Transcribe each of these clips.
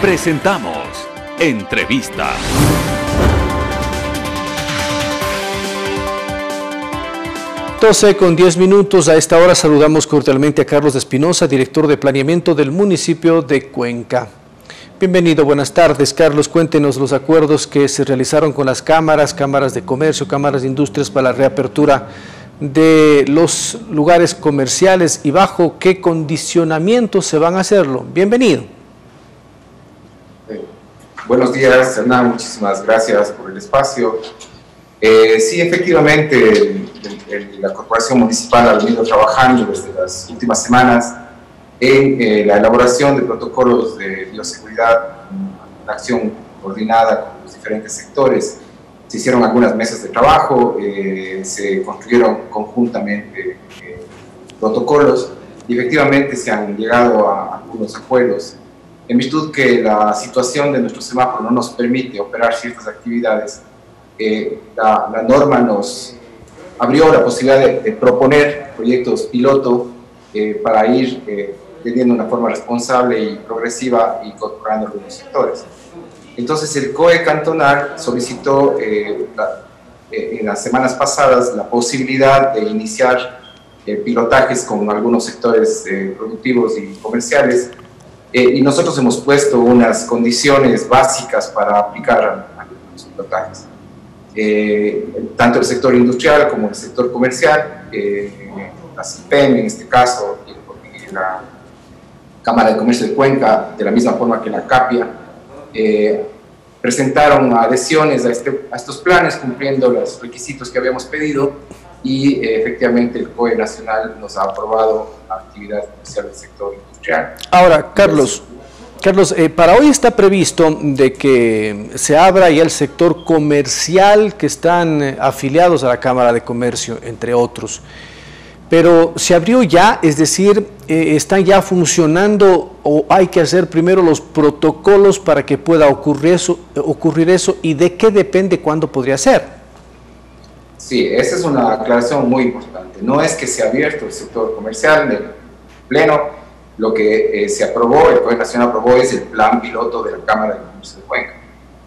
Presentamos Entrevista. Entonces, con 10 minutos. A esta hora saludamos cordialmente a Carlos Espinosa, director de planeamiento del municipio de Cuenca. Bienvenido, buenas tardes. Carlos, cuéntenos los acuerdos que se realizaron con las cámaras, cámaras de comercio, cámaras de industrias para la reapertura de los lugares comerciales y bajo qué condicionamientos se van a hacerlo. Bienvenido. Eh, buenos días, Hernán. Muchísimas gracias por el espacio. Eh, sí, efectivamente, la Corporación Municipal ha venido trabajando desde las últimas semanas en eh, la elaboración de protocolos de bioseguridad, una acción coordinada con los diferentes sectores. Se hicieron algunas mesas de trabajo, eh, se construyeron conjuntamente protocolos y efectivamente se han llegado a algunos acuerdos. En virtud que la situación de nuestro semáforo no nos permite operar ciertas actividades, la, norma nos abrió la posibilidad de, proponer proyectos piloto eh, para ir eh, teniendo una forma responsable y progresiva y incorporando algunos sectores. Entonces el COE cantonal solicitó eh, en las semanas pasadas la posibilidad de iniciar pilotajes con algunos sectores productivos y comerciales y nosotros hemos puesto unas condiciones básicas para aplicar a los pilotajes. Eh, tanto el sector industrial como el sector comercial, eh, la CIPEM en este caso, y la Cámara de Comercio de Cuenca, de la misma forma que la CAPIA, eh, presentaron adhesiones a, este, a, estos planes cumpliendo los requisitos que habíamos pedido y efectivamente el COE nacional nos ha aprobado actividad comercial del sector industrial. Ahora, Carlos, Carlos, eh, para hoy está previsto de que se abra ya el sector comercial que están eh, afiliados a la Cámara de Comercio, entre otros. Pero se abrió ya, es decir, eh, están ya funcionando o hay que hacer primero los protocolos para que pueda ocurrir eso, ocurrir eso y de qué depende cuándo podría ser. Sí, esa es una aclaración muy importante. No es que se ha abierto el sector comercial en pleno, lo que eh, se aprobó, el COE Nacional aprobó es el plan piloto de la Cámara de Comercio de Cuenca.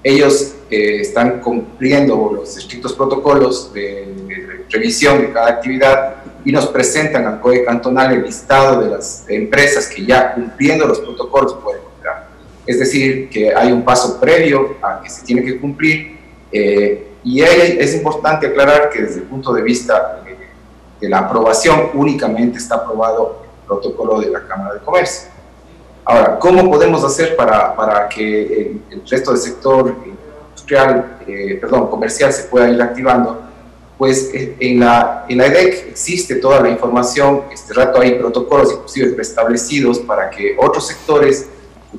Ellos eh, están cumpliendo los estrictos protocolos de, revisión de cada actividad y nos presentan al COE cantonal el listado de las empresas que ya cumpliendo los protocolos pueden operar. Es decir, que hay un paso previo a que se tiene que cumplir eh, y es importante aclarar que desde el punto de vista de la aprobación únicamente está aprobado protocolo de la Cámara de Comercio. Ahora, ¿cómo podemos hacer para, para que el, resto del sector industrial, eh, perdón, comercial se pueda ir activando? Pues eh, en la, en la EDEC existe toda la información, este rato hay protocolos inclusive preestablecidos para que otros sectores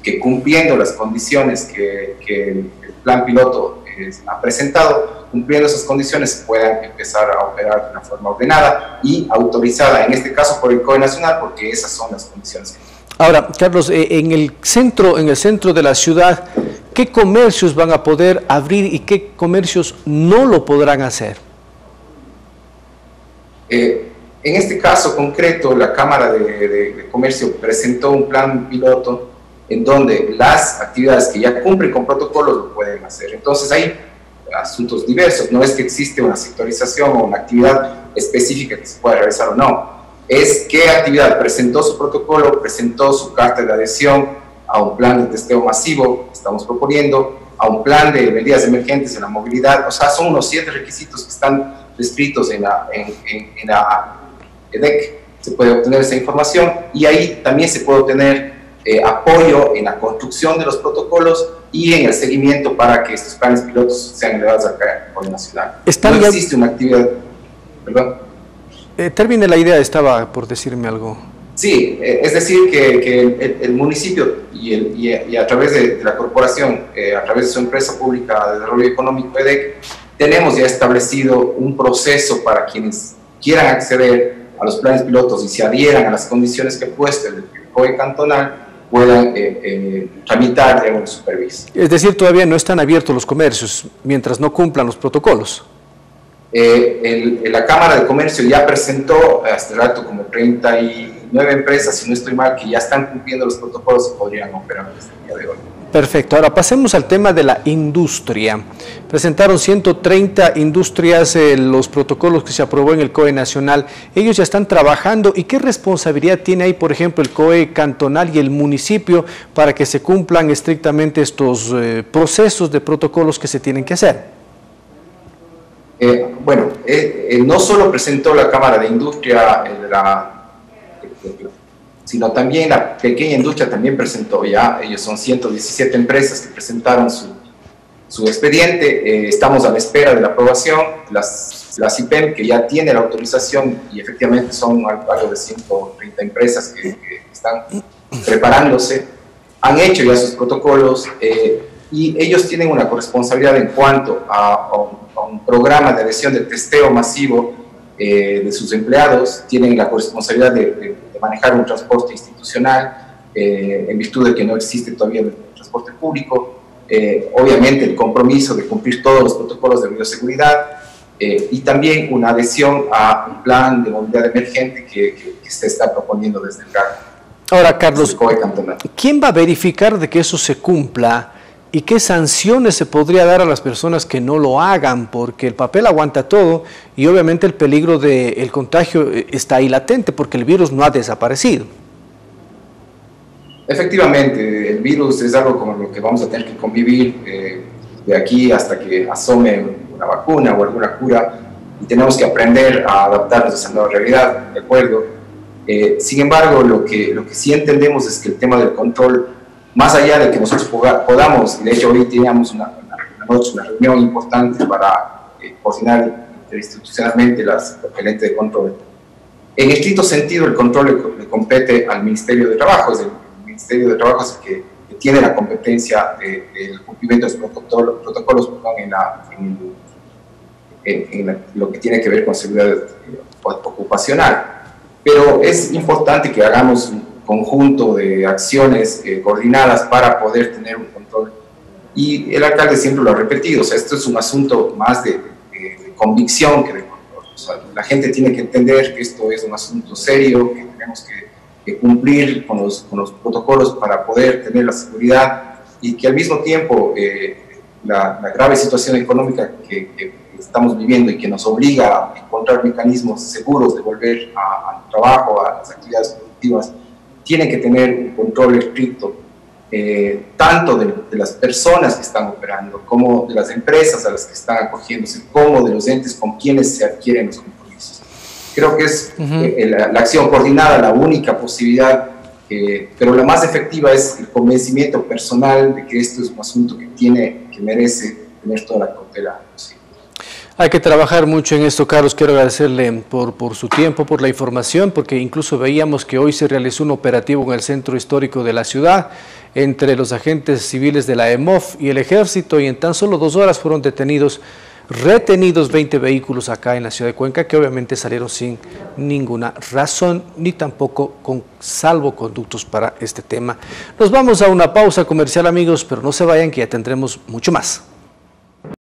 que cumpliendo las condiciones que, que el plan piloto ha presentado, cumpliendo esas condiciones puedan empezar a operar de una forma ordenada y autorizada, en este caso por el COE Nacional, porque esas son las condiciones. Ahora, Carlos, eh, en el centro, en el centro de la ciudad, ¿qué comercios van a poder abrir y qué comercios no lo podrán hacer? Eh, en este caso concreto, la Cámara de, de, Comercio presentó un plan piloto en donde las actividades que ya cumplen con protocolos lo pueden hacer. Entonces, ahí asuntos diversos. No es que existe una sectorización o una actividad específica que se pueda realizar o no. Es qué actividad presentó su protocolo, presentó su carta de adhesión a un plan de testeo masivo que estamos proponiendo, a un plan de medidas emergentes en la movilidad. O sea, son unos siete requisitos que están descritos en la, en, en la EDEC. Se puede obtener esa información y ahí también se puede obtener eh, apoyo en la construcción de los protocolos y en el seguimiento para que estos planes pilotos sean elevados al Código Nacional. no existe una actividad... ¿Perdón? Eh, termine la idea, estaba por decirme algo. Sí, eh, es decir, que, que el, municipio y, el, y, a través de, la corporación, eh, a través de su empresa pública de desarrollo económico, EDEC, tenemos ya establecido un proceso para quienes quieran acceder a los planes pilotos y se adhieran a las condiciones que ha puesto el COE cantonal, puedan eh, eh, tramitar de un superviso. Es decir, todavía no están abiertos los comercios mientras no cumplan los protocolos. Eh, la Cámara de Comercio ya presentó hace rato como 30 y nueve empresas, si no estoy mal, que ya están cumpliendo los protocolos y podrían operar desde el día de hoy. Perfecto. Ahora pasemos al tema de la industria. Presentaron 130 industrias eh, los protocolos que se aprobó en el COE nacional. Ellos ya están trabajando y qué responsabilidad tiene ahí, por ejemplo, el COE cantonal y el municipio para que se cumplan estrictamente estos eh, procesos de protocolos que se tienen que hacer. Eh, bueno, no solo presentó la Cámara de Industria la sino también la pequeña industria también presentó ya, ellos son 117 empresas que presentaron su, su expediente, eh, estamos a la espera de la aprobación, las, las IPEM que ya tiene la autorización y efectivamente son algo de 130 empresas que, están preparándose, han hecho ya sus protocolos eh, y ellos tienen una corresponsabilidad en cuanto a, un, programa de adhesión de testeo masivo eh, de sus empleados, tienen la corresponsabilidad de manejar un transporte institucional, eh, en virtud de que no existe todavía el transporte público, eh, obviamente el compromiso de cumplir todos los protocolos de bioseguridad eh, y también una adhesión a un plan de movilidad emergente que, se está proponiendo desde el GAR. Ahora, Carlos, ¿quién va a verificar de que eso se cumpla? ¿Y qué sanciones se podría dar a las personas que no lo hagan? Porque el papel aguanta todo y obviamente el peligro del contagio eh, está ahí latente porque el virus no ha desaparecido. Efectivamente, el virus es algo con lo que vamos a tener que convivir eh, de aquí hasta que asome una vacuna o alguna cura y tenemos que aprender a adaptarnos a esa nueva realidad, ¿de acuerdo? Eh, sin embargo, lo que, lo que sí entendemos es que el tema del control más allá de que nosotros podamos, de hecho hoy teníamos una, una, reunión importante para eh, coordinar interinstitucionalmente las lentes de control. En estricto sentido, el control le, compete al Ministerio de Trabajo, es el Ministerio de Trabajo es el que, tiene la competencia del cumplimiento de los protocolos, en, la, en, lo que tiene que ver con seguridad eh, ocupacional. Pero es importante que hagamos conjunto de acciones eh, coordinadas para poder tener un control. Y el alcalde siempre lo ha repetido, o sea, esto es un asunto más de, convicción que de control. O sea, la gente tiene que entender que esto es un asunto serio, que tenemos que, cumplir con los, con los, protocolos para poder tener la seguridad y que al mismo tiempo eh, la, grave situación económica que, estamos viviendo y que nos obliga a encontrar mecanismos seguros de volver al trabajo, a las actividades productivas, tiene que tener un control estricto, eh, tanto de, las personas que están operando, como de las empresas a las que están acogiéndose, como de los entes con quienes se adquieren los compromisos. Creo que es eh, la, acción coordinada la única posibilidad, pero la más efectiva es el convencimiento personal de que esto es un asunto que tiene, que merece tener toda la cautela posible. Hay que trabajar mucho en esto, Carlos. Quiero agradecerle por, por su tiempo, por la información, porque incluso veíamos que hoy se realizó un operativo en el centro histórico de la ciudad entre los agentes civiles de la EMOF y el ejército y en tan solo dos horas fueron detenidos, retenidos 20 vehículos acá en la ciudad de Cuenca que obviamente salieron sin ninguna razón ni tampoco con salvoconductos para este tema. Nos vamos a una pausa comercial amigos, pero no se vayan que ya tendremos mucho más.